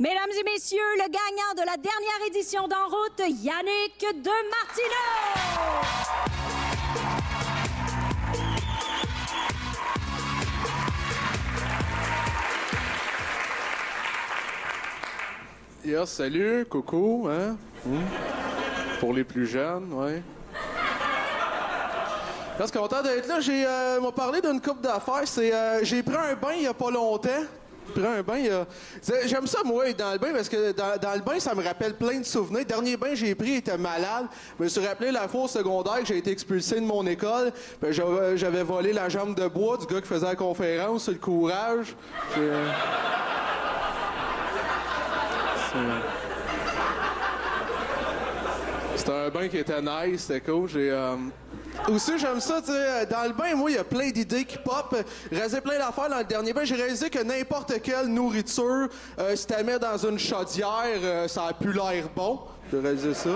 Mesdames et messieurs, le gagnant de la dernière édition d'En route, Yannick de Martineau. Yes, salut, coucou, hein? Hmm? Pour les plus jeunes, ouais. Suis content d'être là. J'ai euh, parlé d'une coupe d'affaires. C'est euh, j'ai pris un bain il y a pas longtemps. Pris un bain. c'est- J'aime ça moi être dans le bain parce que dans, le bain ça me rappelle plein de souvenirs. Le dernier bain que j'ai pris était malade. Je me suis rappelé la fois au secondaire que j'ai été expulsé de mon école. Ben, j'avais, volé la jambe de bois du gars qui faisait la conférence sur le courage. C'était un bain qui était nice, c'était cool. J'ai. euh, Aussi, j'aime ça, tu sais, dans le bain, moi, il y a plein d'idées qui pop. Réalisé plein d'affaires dans le dernier bain. J'ai réalisé que n'importe quelle nourriture, euh, si tu la mets dans une chaudière, euh, ça a plus l'air bon. J'ai réalisé ça.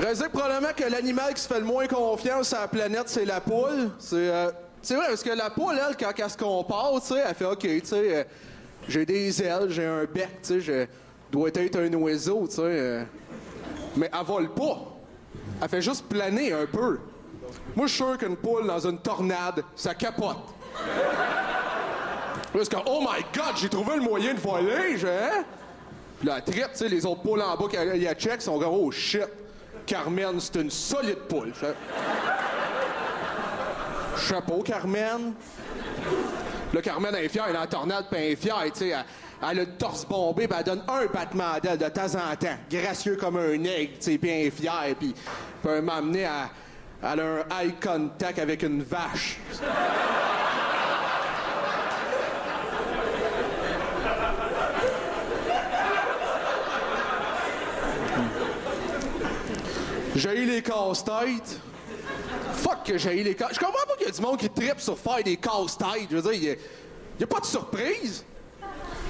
Réalisé probablement que l'animal qui se fait le moins confiance à la planète, c'est la poule. C'est euh, c'est vrai, parce que la poule, elle, quand elle se compare, tu sais, elle fait OK, tu sais, j'ai des ailes, j'ai un bec, tu sais, je dois être un oiseau, tu sais. euh. mais elle vole pas. Elle fait juste planer un peu. Moi, je suis sûr qu'une poule dans une tornade, ça capote. Parce que, oh my God, j'ai trouvé le moyen de voler, je, hein? Puis elle trippe, tu sais, les autres poules en bas qui y a check sont comme, oh shit, Carmen, c'est une solide poule. Chapeau, Carmen. Là, Carmen est fière, elle est en tornade, puis elle est fière, tu sais. Elle, a le torse bombé, elle donne un battement d'elle de temps en temps. Gracieux comme un aigle, tu sais, est fière, puis peut m'amener à. A un eye contact avec une vache. J'ai les casse-têtes. Fuck que j'ai les casse. Je comprends pas qu'il y a du monde qui tripe sur faire des casse-têtes. Je veux dire, il y y a pas de surprise.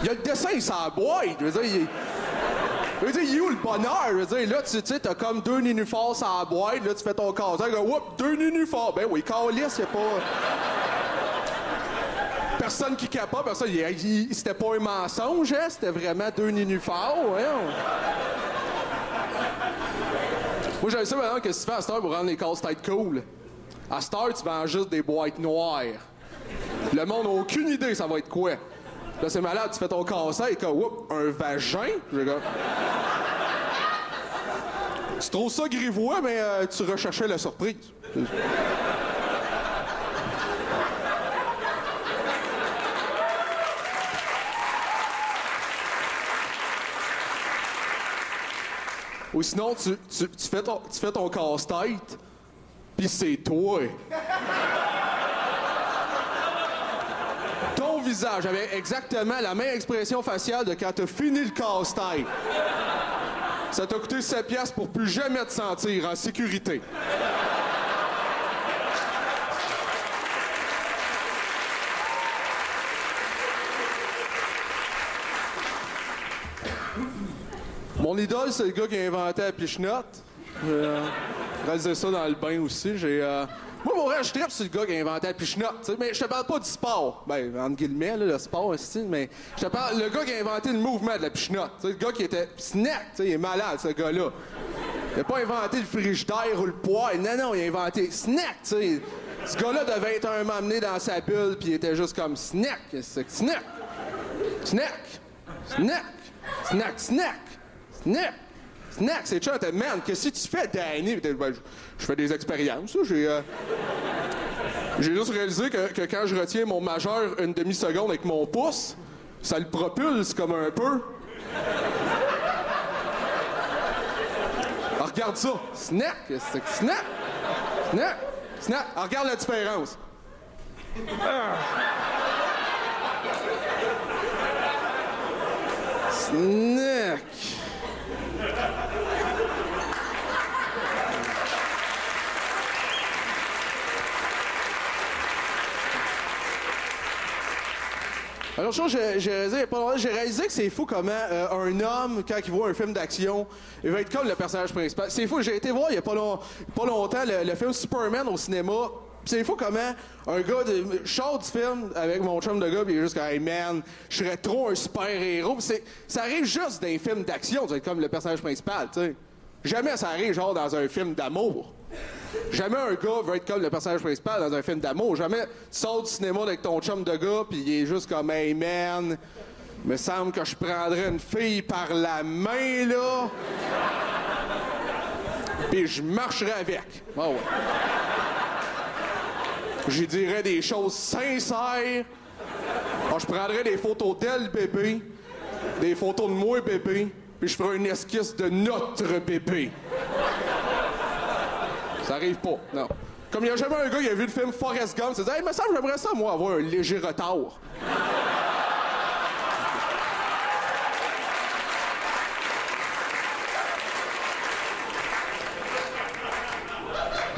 Il y a le dessin sur la boîte. Veux dire, il est- je veux dire, il où le bonheur? Je veux dire, là, tu sais, t'as comme deux nénuphars sur la boîte, là, tu fais ton là, whoop, deux nénuphars. Ben oui, calice, a pas. Personne qui capote, personne. il- il- C'était pas un mensonge, hein? C'était vraiment deux nénuphars. Moi, j'avais ça maintenant que si tu fais à cette pour rendre les casse-têtes cool. À cette heure, tu vends juste des boîtes noires. Le monde n'a aucune idée ça va être quoi. Là, c'est malade, tu fais ton casse-tête, comme, whoop, un vagin? Tu trouves ça grivois, mais euh, tu recherchais la surprise. Ou sinon, tu fais ton, tu fais ton casse-tête, puis c'est toi. Visage avait exactement la même expression faciale de quand t'as fini le casse-tête. Ça t'a coûté 7 piastres pour plus jamais te sentir en sécurité. Mon idole, c'est le gars qui a inventé la pichenotte. J'ai euh, réalisé ça dans le bain aussi. J'ai. euh, Moi, mon vrai, je tripe sur le gars qui a inventé la pichenotte. Mais je te parle pas du sport. Ben, entre guillemets, là, le sport, aussi, mais je te parle le gars qui a inventé le mouvement de la pichenotte. Le gars qui était snack, il est malade, ce gars-là. Il a pas inventé le frigidaire ou le poêle. Non, non, il a inventé snack. Ce gars-là devait être un m'amener dans sa bulle, puis il était juste comme snack. Snack. Snack. Snack. Snack, snack. Snack. Snack, c'est chat, man. Qu'est-ce que tu fais, Danny? Ben, je, fais des expériences. J'ai. euh, J'ai juste réalisé que, quand je retiens mon majeur une demi-seconde avec mon pouce, ça le propulse comme un peu. Ah, regarde ça. Snack. Snack. Snack. Snack. Ah, regarde la différence. Snack. Alors, chose, j'ai réalisé, que c'est fou comment euh, un homme, quand il voit un film d'action, il va être comme le personnage principal. C'est fou, j'ai été voir il y a pas, long- pas longtemps le, film Superman au cinéma. C'est fou comment un gars de. Je sors du film avec mon chum de gars, pis il est juste comme, hey man, je serais trop un super-héros. Pis c'est- Ça arrive juste dans les films d'action, comme le personnage principal, tu sais. Jamais ça arrive genre dans un film d'amour. Jamais un gars veut être comme le personnage principal dans un film d'amour. Jamais tu sors du cinéma avec ton chum de gars, puis il est juste comme, hey man, me semble que je prendrais une fille par la main, là. Puis je marcherais avec. Ah ouais. J'y dirais des choses sincères. Ah, je prendrais des photos d'elle, bébé, des photos de moi, bébé, puis je ferais une esquisse de notre bébé. Ça arrive pas, non. Comme il y a jamais un gars qui a vu le film Forrest Gump, il s'est dit, hey, me semble, j'aimerais ça, moi, avoir un léger retard.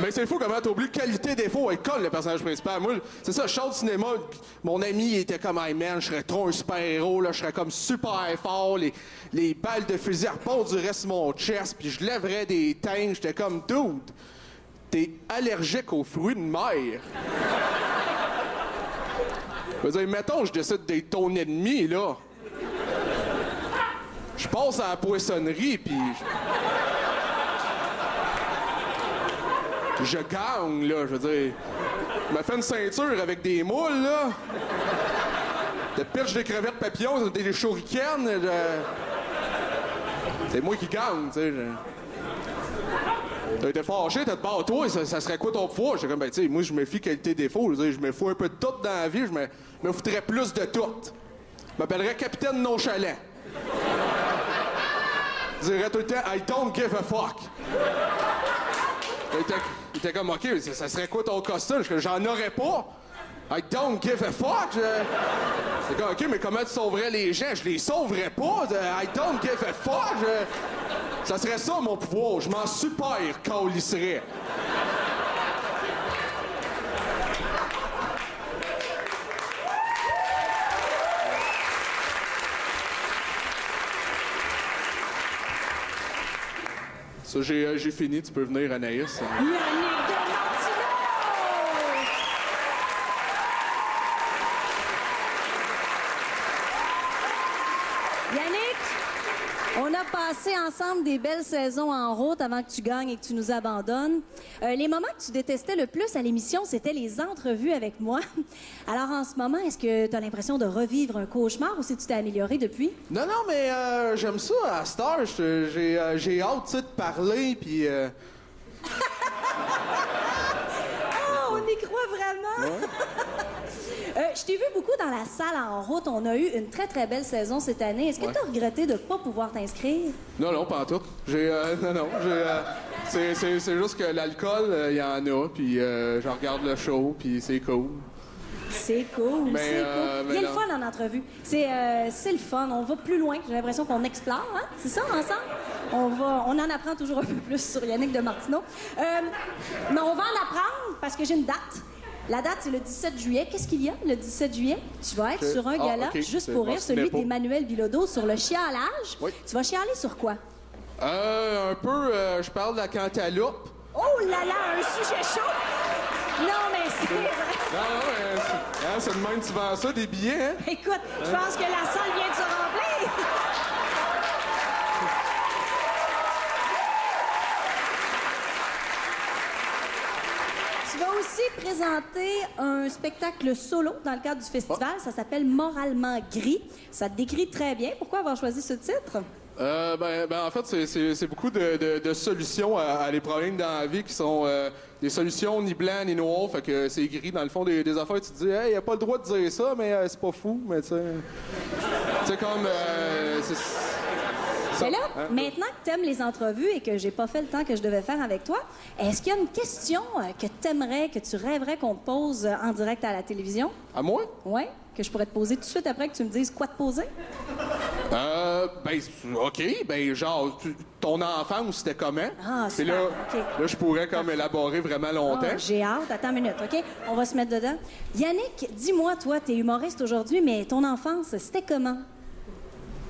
Mais c'est fou comment t'oublies qualité défaut avec Cole, le personnage principal. Moi, c'est ça, je du cinéma, mon ami était comme, hey man, je serais trop un super-héros, là, je serais comme super fort, les, les balles de fusil rebondiraient sur mon chest, puis je lèverais des teintes, j'étais comme, dude, t'es allergique aux fruits de mer. Je veux dire, mettons, je décide d'être ton ennemi, là. Je passe à la poissonnerie, puis... Je gagne, là, je veux dire. Je me fais une ceinture avec des moules, là. De perche des crevettes papillons, des shurikens. de- C'est moi qui gagne, tu sais. je- T'as été fâché, t'as te barres toi, ça, ça serait quoi ton pouvoir? J'étais comme, ben, tu sais, moi, je me fie qualité-défaut. Je je me fous un peu de tout dans la vie, je me, me foutrais plus de tout. Je m'appellerais capitaine nonchalant. Je dirais tout le temps, I don't give a fuck. Était comme, OK, ça, ça serait quoi ton costume? Je- J'en aurais pas. I don't give a fuck. C'est comme, OK, mais comment tu sauverais les gens? Je les sauverais pas. I don't give a fuck. Ça serait ça, mon pouvoir. Je m'en super calisserais. Ça, euh, j'ai fini. Tu peux venir, Anaïs Martineau! Yannick, on a passé ensemble des belles saisons en route avant que tu gagnes et que tu nous abandonnes. Euh, les moments que tu détestais le plus à l'émission, c'était les entrevues avec moi. Alors en ce moment, est-ce que tu as l'impression de revivre un cauchemar ou si tu t'es amélioré depuis? Non, non, mais euh, j'aime ça à Star. J'ai euh, j'ai hâte, de parler, puis... Ah, on y croit vraiment! je t'ai vu beaucoup dans la salle en route. On a eu une très, très belle saison cette année. Est-ce que Ouais. tu as regretté de ne pas pouvoir t'inscrire? Non, non, pas en tout. J'ai... euh, non, non, j'ai... euh, c'est- juste que l'alcool, euh, il y en a, puis je regarde le show, puis c'est cool. C'est cool, Mais, c'est euh, cool. Il y a le fun en entrevue. C'est euh, c'est le fun. On va plus loin. J'ai l'impression qu'on explore, hein? C'est ça, ensemble? On, va, on en apprend toujours un peu plus sur Yannick de Martineau. Euh, mais on va en apprendre parce que j'ai une date. La date, c'est le 17 juillet. Qu'est-ce qu'il y a le 17 juillet? Tu vas être sur un Ah, gala, juste pour rire, celui d'Emmanuel Bilodeau sur le chialage. Oui. Tu vas chialer sur quoi? Euh, un peu, euh, je parle de la cantaloupe. Oh là là, un sujet chaud! Non, mais c'est vrai. Non, non, mais c'est hein, c'est de même, tu vends ça, des billets, hein? Écoute, je pense que la salle vient de se remplir. Tu vas aussi présenter un spectacle solo dans le cadre du festival. Ça s'appelle Moralement gris. Ça te décrit très bien. Pourquoi avoir choisi ce titre? Euh, ben, ben, en fait, c'est- beaucoup de, solutions à, à les problèmes dans la vie qui sont euh, des solutions ni blanc ni noir. Fait que c'est gris. Dans le fond, des, affaires, tu te dis, hey, y a pas le droit de dire ça, mais euh, c'est pas fou. Mais tu comme. C'est- Mais là, maintenant que tu aimes les entrevues et que j'ai pas fait le temps que je devais faire avec toi, est-ce qu'il y a une question euh, que tu aimerais, que tu rêverais qu'on te pose euh, en direct à la télévision? À moi? Oui? Que je pourrais te poser tout de suite après que tu me dises quoi te poser? Euh, ben, OK. Ben, genre, tu- ton enfance, c'était comment? Ah, super, là, là, je pourrais comme élaborer vraiment longtemps. Ah, J'ai hâte. Attends une minute, OK? On va se mettre dedans. Yannick, dis-moi, toi, t'es humoriste aujourd'hui, mais ton enfance, c'était comment?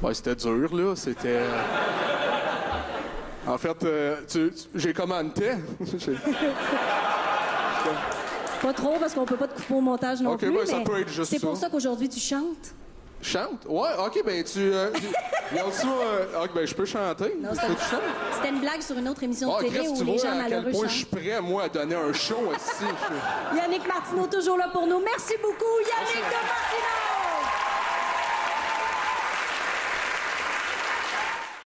Ouais, c'était dur, là. C'était. euh, En fait, euh, tu- tu- j'ai commenté. J'ai- Pas trop, parce qu'on peut pas te couper au montage non Ok, plus. ben, ça mais peut être juste C'est pour ça. ça qu'aujourd'hui, tu chantes. Chante? Ouais, ok, ben tu. Euh, tu- Regarde-ça, euh, ok, ben je peux chanter. Non, c'était c'était une blague sur une autre émission Ah, de télé Chris, où tu les vois gens à quel point chantent. je suis prêt, moi, à donner un show aussi. Yannick Martineau, toujours là pour nous. Merci beaucoup, Yannick de Martineau!